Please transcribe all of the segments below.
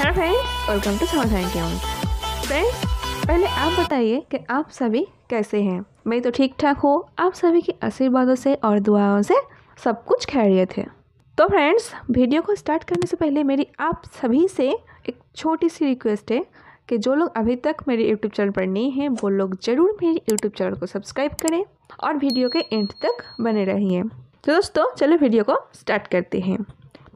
Hello friends welcome to Samadhan tunes friends पहले आप बताइए कि आप सभी कैसे हैं? मैं तो ठीक ठाक हूँ। आप सभी के आशीर्वादों से और दुआओं से सब कुछ खैरियत है। तो फ्रेंड्स वीडियो को स्टार्ट करने से पहले मेरी आप सभी से एक छोटी सी रिक्वेस्ट है कि जो लोग अभी तक मेरे यूट्यूब चैनल पर नहीं हैं, वो लोग ज़रूर मेरे यूट्यूब चैनल को सब्सक्राइब करें और वीडियो के एंड तक बने रहिए। तो दोस्तों, चलो वीडियो को स्टार्ट करते हैं।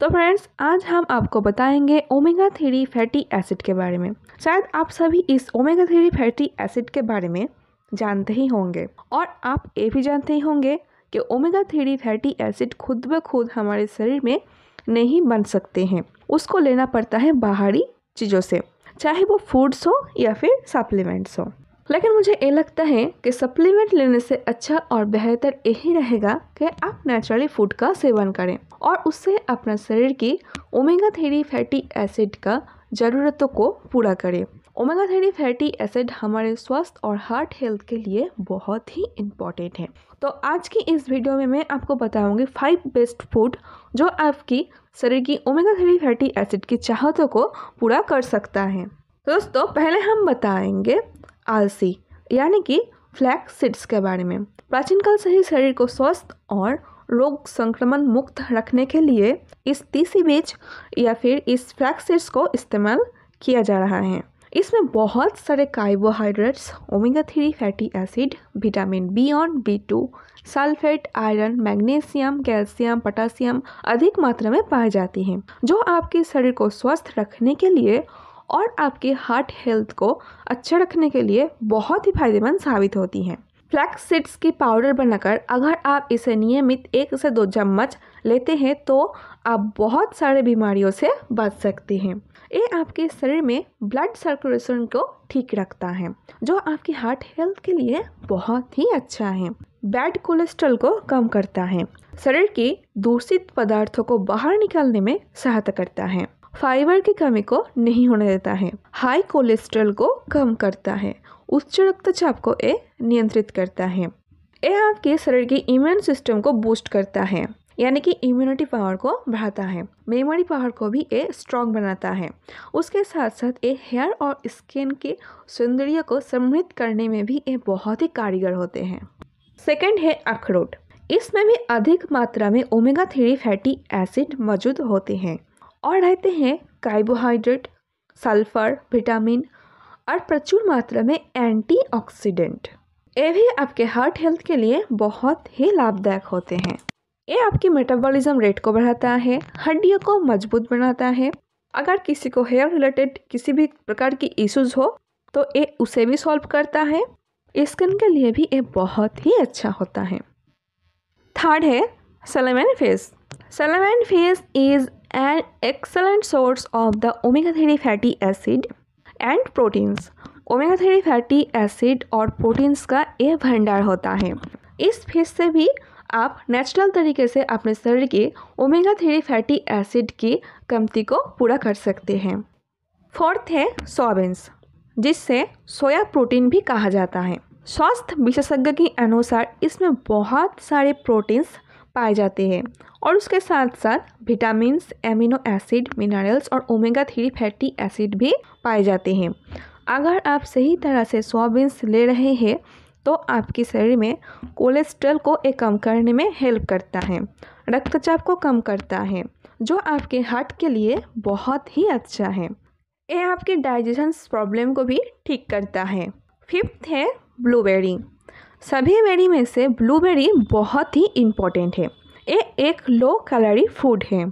तो फ्रेंड्स आज हम आपको बताएँगे ओमेगा थ्री फैटी एसिड के बारे में। शायद आप सभी इस ओमेगा थ्री फैटी एसिड के बारे में जानते ही होंगे। और आप ये भी जानते ही होंगे कि ओमेगा थ्री फैटी एसिड खुद ब खुद हमारे शरीर में नहीं बन सकते हैं। उसको लेना पड़ता है बाहरी चीज़ों से, चाहे वो फूड्स हो या फिर सप्लीमेंट्स हो। लेकिन मुझे ये लगता है कि सप्लीमेंट लेने से अच्छा और बेहतर यही रहेगा कि आप नेचुरली फ़ूड का सेवन करें और उससे अपना शरीर की ओमेगा थ्री फैटी एसिड का ज़रूरतों को पूरा करें। ओमेगा थ्री फैटी एसिड हमारे स्वास्थ्य और हार्ट हेल्थ के लिए बहुत ही इंपॉर्टेंट है। तो आज की इस वीडियो में मैं आपको बताऊँगी फाइव बेस्ट फ़ूड जो आपकी शरीर की ओमेगा थ्री फैटी एसिड की चाहतों को पूरा कर सकता है। दोस्तों, पहले हम बताएँगे आलसी, यानी कि फ्लैक्स सीड्स के बारे में। प्राचीन काल से ही शरीर को स्वस्थ और रोग संक्रमण मुक्त रखने के लिए इस तीसी बीज या फिर इस फ्लैक्स सीड्स को इस्तेमाल किया जा रहा है। इसमें बहुत सारे carbohydrates omega three fatty acid vitamin B one B two sulphate iron magnesium calcium potassium अधिक मात्रा में पाए जाती हैं, जो आपके शरीर को स्वस्थ रखने के लिए और आपके हार्ट हेल्थ को अच्छा रखने के लिए बहुत ही फ़ायदेमंद साबित होती हैं। फ्लैक्स सीड्स की पाउडर बनाकर अगर आप इसे नियमित एक से दो चम्मच लेते हैं तो आप बहुत सारे बीमारियों से बच सकते हैं। ये आपके शरीर में ब्लड सर्कुलेशन को ठीक रखता है, जो आपकी हार्ट हेल्थ के लिए बहुत ही अच्छा है। बैड कोलेस्ट्रॉल को कम करता है, शरीर के दूषित पदार्थों को बाहर निकालने में सहायता करता है। फाइबर की कमी को नहीं होने देता है। हाई कोलेस्ट्रॉल को कम करता है। उच्च रक्तचाप को ये नियंत्रित करता है। ये आपके शरीर की इम्यून सिस्टम को बूस्ट करता है, यानी कि इम्यूनिटी पावर को बढ़ाता है। मेमोरी पावर को भी ये स्ट्रॉन्ग बनाता है। उसके साथ साथ ये हेयर और स्किन के सौंदर्य को समृद्ध करने में भी ये बहुत ही कारीगर होते हैं। सेकंड है अखरोट। इसमें भी अधिक मात्रा में ओमेगा थ्री फैटी एसिड मौजूद होते हैं। और रहते हैं कार्बोहाइड्रेट सल्फ़र विटामिन और प्रचुर मात्रा में एंटीऑक्सीडेंट ये भी आपके हार्ट हेल्थ के लिए बहुत ही लाभदायक होते हैं। ये आपके मेटाबॉलिज्म रेट को बढ़ाता है, हड्डियों को मज़बूत बनाता है। अगर किसी को हेयर रिलेटेड किसी भी प्रकार की इश्यूज़ हो तो ये उसे भी सॉल्व करता है। स्किन के लिए भी ये बहुत ही अच्छा होता है। थर्ड है salmon fish salmon fish is an excellent source of the omega-3 fatty acid and proteins. Omega three fatty acid और प्रोटीन्स का ये भंडार होता है। इस फ़िश से भी आप नेचुरल तरीके से अपने शरीर के ओमेगा थ्री फैटी एसिड की कमती को पूरा कर सकते हैं। फोर्थ है सोयाबीन्स जिससे सोया प्रोटीन भी कहा जाता है। स्वास्थ्य विशेषज्ञ के अनुसार इसमें बहुत सारे प्रोटीन्स पाए जाते हैं। और उसके साथ साथ विटामिन एमिनो एसिड मिनरल्स और ओमेगा थ्री फैटी एसिड भी पाए जाते हैं। अगर आप सही तरह से सोयाबीन्स ले रहे हैं तो आपके शरीर में कोलेस्ट्रॉल को एक कम करने में हेल्प करता है। रक्तचाप को कम करता है, जो आपके हार्ट के लिए बहुत ही अच्छा है। ये आपके डाइजेशन प्रॉब्लम को भी ठीक करता है। फिफ्थ है ब्लूबेरी सभी बेरी में से ब्लूबेरी बहुत ही इम्पोर्टेंट है। ये एक लो कैलोरी फ़ूड है।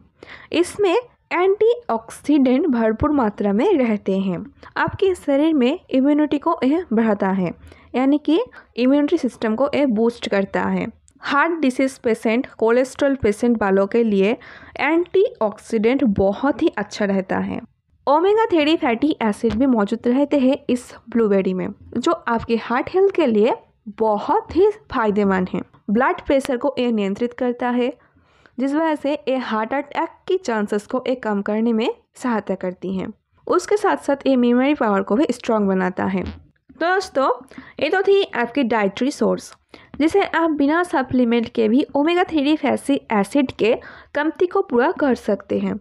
इसमें एंटीऑक्सीडेंट भरपूर मात्रा में रहते हैं। आपके शरीर में इम्यूनिटी को यह बढ़ाता है, यानी कि इम्यूनिटी सिस्टम को यह बूस्ट करता है। Heart disease patient cholesterol patient वालों के लिए एंटीऑक्सीडेंट बहुत ही अच्छा रहता है। ओमेगा थ्री फैटी एसिड भी मौजूद रहते हैं इस ब्लूबेरी में, जो आपके हार्ट हेल्थ के लिए बहुत ही फ़ायदेमंद है। ब्लड प्रेशर को ये नियंत्रित करता है, जिस वजह से ये हार्ट अटैक की चांसेस को ये कम करने में सहायता करती हैं। उसके साथ साथ ये मेमोरी पावर को भी स्ट्रॉन्ग बनाता है। तो दोस्तों, ये तो थी आपकी डाइट्री सोर्स जिसे आप बिना सप्लीमेंट के भी ओमेगा थ्री फैसी एसिड के कमती को पूरा कर सकते हैं।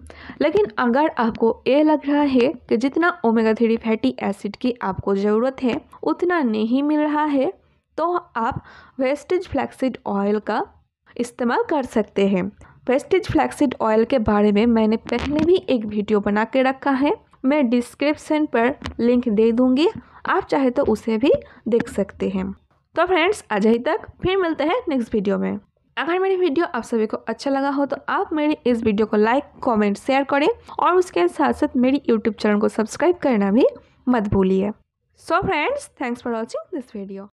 लेकिन अगर आपको ये लग रहा है कि जितना ओमेगा थ्री फैटी एसिड की आपको ज़रूरत है, उतना नहीं मिल रहा है तो आप वेस्टेज फ्लैक्सीड ऑयल का इस्तेमाल कर सकते हैं। वेस्टेज फ्लैक्सीड ऑयल के बारे में मैंने पहले भी एक वीडियो बना के रखा है। मैं डिस्क्रिप्शन पर लिंक दे दूँगी, आप चाहे तो उसे भी देख सकते हैं। तो फ्रेंड्स, आज ही तक फिर मिलते हैं नेक्स्ट वीडियो में। अगर मेरी वीडियो आप सभी को अच्छा लगा हो तो आप मेरी इस वीडियो को लाइक, कमेंट, शेयर करें और उसके साथ साथ मेरी यूट्यूब चैनल को सब्सक्राइब करना भी मत भूलिए। So friends thanks for watching this video